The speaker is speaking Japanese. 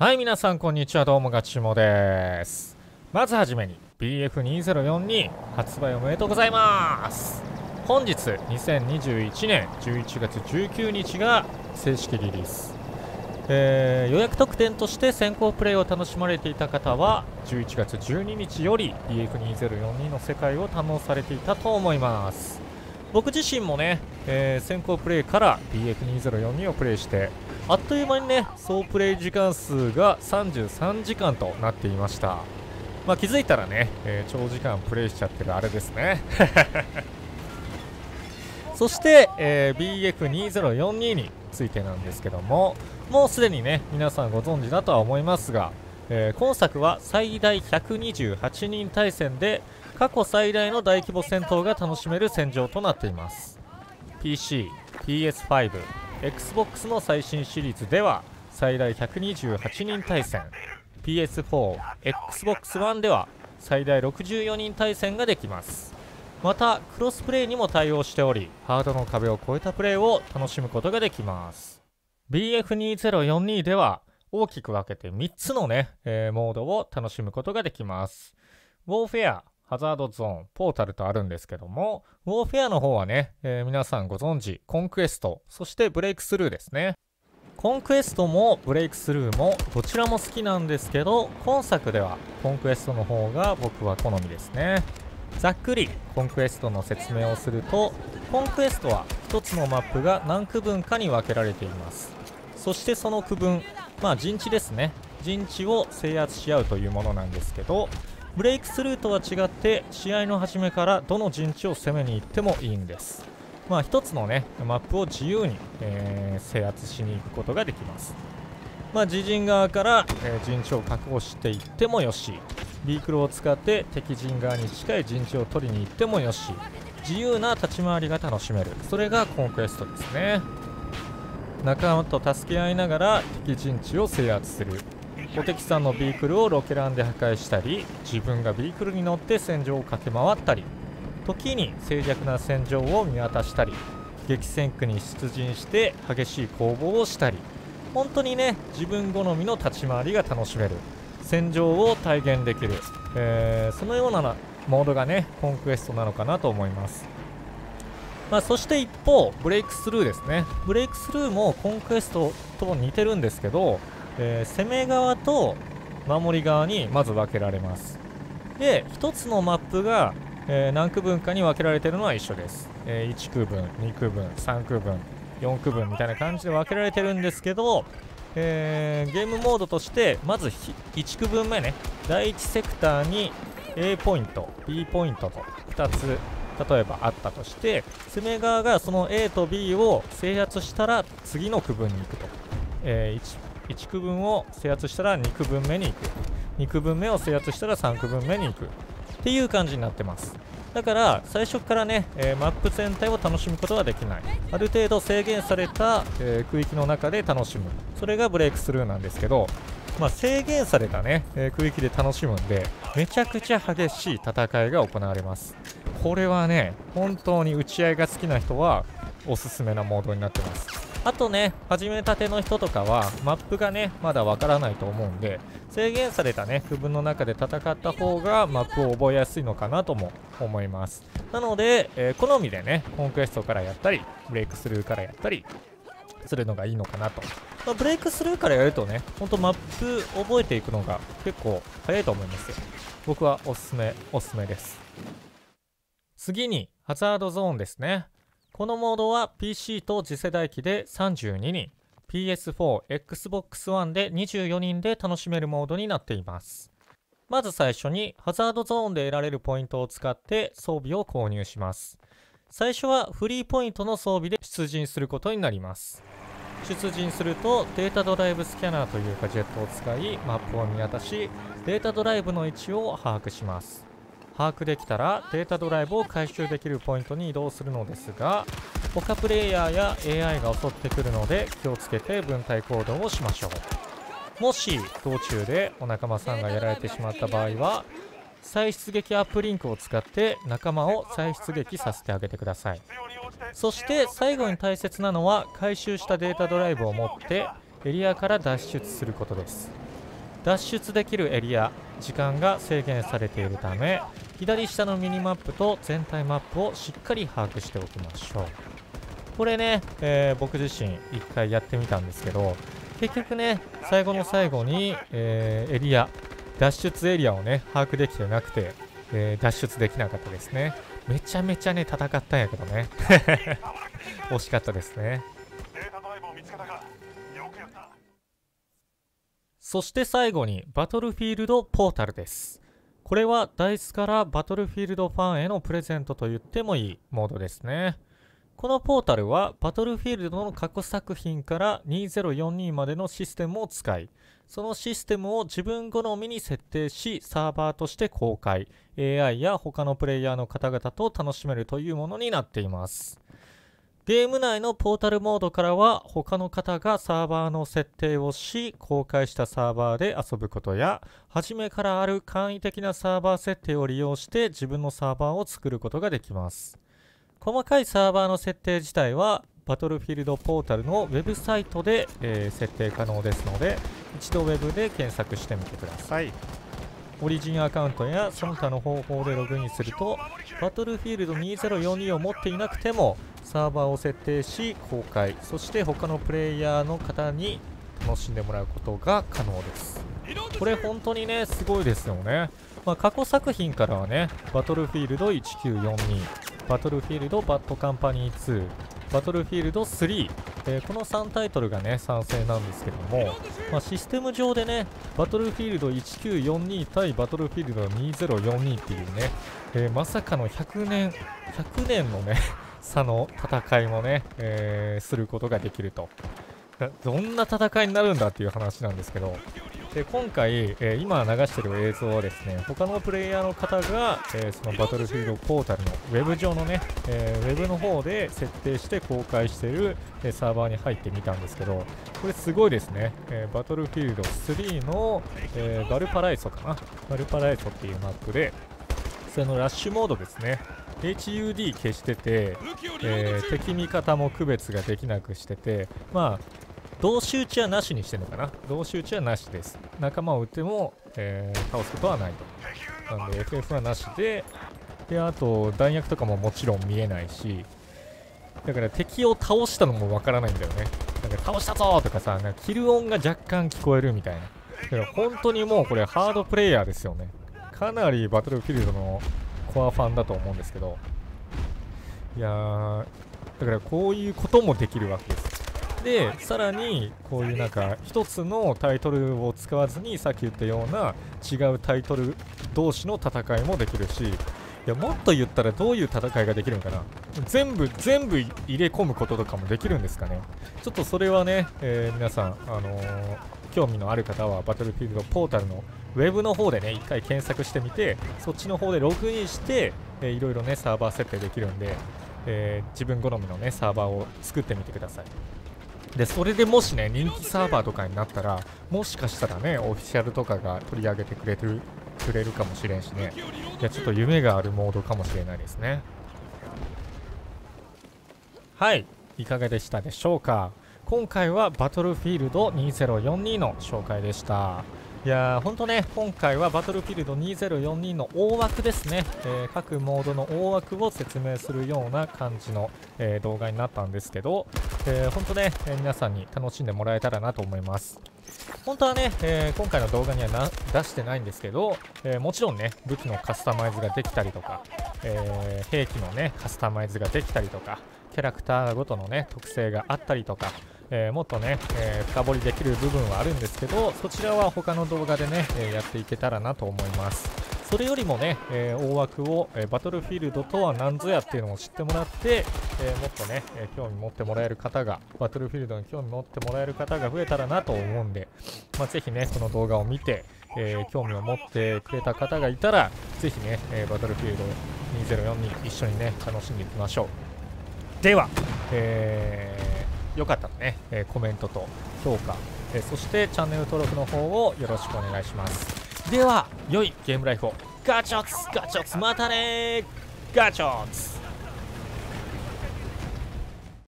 はい皆さんこんにちは。どうもガチモです。まずはじめに BF2042 発売おめでとうございます。本日2021年11月19日が正式リリース。えー予約特典として先行プレイを楽しまれていた方は11月12日より BF2042 の世界を堪能されていたと思います。僕自身もね、えー先行プレイから BF2042 をプレイしてあっという間にね総プレイ時間数が33時間となっていました。まあ気づいたらね、えー長時間プレイしちゃってるあれですね。そして、えー BF2042 についてなんですけどももうすでにね皆さんご存知だとは思いますが、えー今作は最大128人対戦で過去最大の大規模戦闘が楽しめる戦場となっています。PC、PS5、Xbox の最新シリーズでは最大128人対戦。PS4、Xbox One では最大64人対戦ができます。またクロスプレイにも対応しておりハードの壁を越えたプレイを楽しむことができます。BF2042 では大きく分けて3つのね、えーモードを楽しむことができます。ウォーフェア、ハザードゾーン、ポータルとあるんですけども、ウォーフェアの方はね、えー皆さんご存知、コンクエスト、そしてブレイクスルーですね。コンクエストもブレイクスルーもどちらも好きなんですけど、今作ではコンクエストの方が僕は好みですね。ざっくりコンクエストの説明をすると、コンクエストは1つのマップが何区分かに分けられています。そしてその区分、まあ陣地ですね。陣地を制圧し合うというものなんですけど、ブレイクスルーとは違って試合の初めからどの陣地を攻めに行ってもいいんです。まあ一つのねマップを自由に、えー制圧しに行くことができます。まあ自陣側から、えー陣地を確保していってもよしビークルを使って敵陣側に近い陣地を取りに行ってもよし自由な立ち回りが楽しめる。それがコンクエストですね。仲間と助け合いながら敵陣地を制圧する。お敵さんのビークルをロケランで破壊したり自分がビークルに乗って戦場を駆け回ったり時に静寂な戦場を見渡したり激戦区に出陣して激しい攻防をしたり本当にね自分好みの立ち回りが楽しめる。戦場を体現できる、えーそのようなモードがねコンクエストなのかなと思います。まあ、そして一方、ブレイクスルーですね。ブレイクスルーもコンクエストと似てるんですけど、えー攻め側と守り側にまず分けられます。で、1つのマップが、えー何区分かに分けられてるのは一緒です。えー1区分、2区分、3区分、4区分みたいな感じで分けられてるんですけど、えーゲームモードとしてまず1区分目ね第1セクターに A ポイント B ポイントと2つ例えばあったとして攻め側がその A と B を制圧したら次の区分に行くと、え 1, 1区分を制圧したら2区分目に行く。2区分目を制圧したら3区分目に行く。っていう感じになってます。だから最初からね、えーマップ全体を楽しむことはできない。ある程度制限された、えー区域の中で楽しむ。それがブレイクスルーなんですけどまあ、制限されたね、えー区域で楽しむんでめちゃくちゃ激しい戦いが行われます。これはね本当に打ち合いが好きな人はおすすめなモードになってます。あとね始めたての人とかはマップがねまだわからないと思うんで制限されたね区分の中で戦った方がマップを覚えやすいのかなとも思います。なので、えー好みでねコンクエストからやったりブレイクスルーからやったりするのがいいのかなと、まあブレイクスルーからやるとねほんとマップ覚えていくのが結構早いと思いますよ。僕はおすすめおすすめです。次にハザードゾーンですね。このモードは PC と次世代機で32人 PS4、Xbox One で24人で楽しめるモードになっています。まず最初にハザードゾーンで得られるポイントを使って装備を購入します。最初はフリーポイントの装備で出陣することになります。出陣するとデータドライブスキャナーというガジェットを使いマップを見渡しデータドライブの位置を把握します。把握できたらデータドライブを回収できるポイントに移動するのですが他プレイヤーや AI が襲ってくるので気をつけて分隊行動をしましょう。もし道中でお仲間さんがやられてしまった場合は再出撃アップリンクを使って仲間を再出撃させてあげてください。そして最後に大切なのは回収したデータドライブを持ってエリアから脱出することです。脱出できるエリア時間が制限されているため左下のミニマップと全体マップをしっかり把握しておきましょう。これね、えー、僕自身1回やってみたんですけど結局ね最後の最後に、えー、エリア脱出エリアをね把握できてなくて、えー、脱出できなかったですね。めちゃめちゃね戦ったんやけどね。惜しかったですね。そして最後にバトルフィールドポータルです。これはダイスからバトルフィールドファンへのプレゼントと言ってもいいモードですね。このポータルはバトルフィールドの過去作品から2042までのシステムを使いそのシステムを自分好みに設定しサーバーとして公開。AI や他のプレイヤーの方々と楽しめるというものになっています。ゲーム内のポータルモードからは他の方がサーバーの設定をし公開したサーバーで遊ぶことや初めからある簡易的なサーバー設定を利用して自分のサーバーを作ることができます。細かいサーバーの設定自体はバトルフィールドポータルのウェブサイトで、えー、設定可能ですので一度ウェブで検索してみてください。オリジンアカウントやその他の方法でログインするとバトルフィールド2042を持っていなくてもサーバーを設定し公開。そして他のプレイヤーの方に楽しんでもらうことが可能です。これ本当にねすごいですよね、まあ、過去作品からはねバトルフィールド1942バトルフィールドバッドカンパニー2バトルフィールド3、えー、この3タイトルがね賛成なんですけども、まあ、システム上でねバトルフィールド1942対バトルフィールド2042っていうね、えー、まさかの100年100年のね差の戦いもね、えー、することができると。どんな戦いになるんだっていう話なんですけど、で今回、えー、今流してる映像はですね他のプレイヤーの方が、えー、そのバトルフィールドポータルのウェブ上のね、えー、ウェブの方で設定して公開している、えサーバーに入ってみたんですけどこれすごいですね、えバトルフィールド3の、えバルパライソかな。バルパライソっていうマップでそれのラッシュモードですね。HUD 消してて、えー、敵味方も区別ができなくしてて、まあ、同士打ちはなしにしてるのかな？同士打ちはなしです。仲間を撃っても、えー、倒すことはないと。なんで FF はなしで、で、あと弾薬とかももちろん見えないし、だから敵を倒したのもわからないんだよね。なんか倒したぞとかさ、なんかキル音が若干聞こえるみたいな。だから本当にもうこれハードプレイヤーですよね。かなりバトルフィールドのコアファンだと思うんですけど。いやーだからこういうこともできるわけです。でさらにこういうなんか一つのタイトルを使わずにさっき言ったような違うタイトル同士の戦いもできるし。いやもっと言ったらどういう戦いができるのかな。全部全部入れ込むこととかもできるんですかね。ちょっとそれはね、えー、皆さん、あのー、興味のある方はバトルフィールドポータルのウェブの方でね、一回検索してみて、そっちの方でログインして、えー、いろいろね、サーバー設定できるんで、えー、自分好みのね、サーバーを作ってみてください。で、それでもしね、人気サーバーとかになったら、もしかしたらね、オフィシャルとかが取り上げてくれるくれるかもしれんしね。いや、ちょっと夢があるモードかもしれないですね。はい、いかがでしたでしょうか？今回はバトルフィールド2042の紹介でした。いやー、ほんとね、今回はバトルフィールド2042の大枠ですね、えー、各モードの大枠を説明するような感じの、えー、動画になったんですけど、えー、ほんとね、え皆さんに楽しんでもらえたらなと思います。本当はね、え今回の動画にはな出してないんですけど、えもちろんね、武器のカスタマイズができたりとか、え兵器のね、カスタマイズができたりとか、キャラクターごとのね、特性があったりとか、えー、もっとね、えー、深掘りできる部分はあるんですけど、そちらは他の動画でね、えやっていけたらなと思います。それよりもね、え大枠を、えバトルフィールドとは何ぞやっていうのを知ってもらって、えもっとね、え興味持ってもらえる方が、バトルフィールドに興味持ってもらえる方が増えたらなと思うんで、まあ、ぜひね、この動画を見て、えー、興味を持ってくれた方がいたら、ぜひね、えバトルフィールド204に一緒にね、楽しんでいきましょう。では、えーよかったらね、えコメントと評価、えそしてチャンネル登録の方をよろしくお願いします。では良いゲームライフを。ガチョツガチョツまたねガチョツ。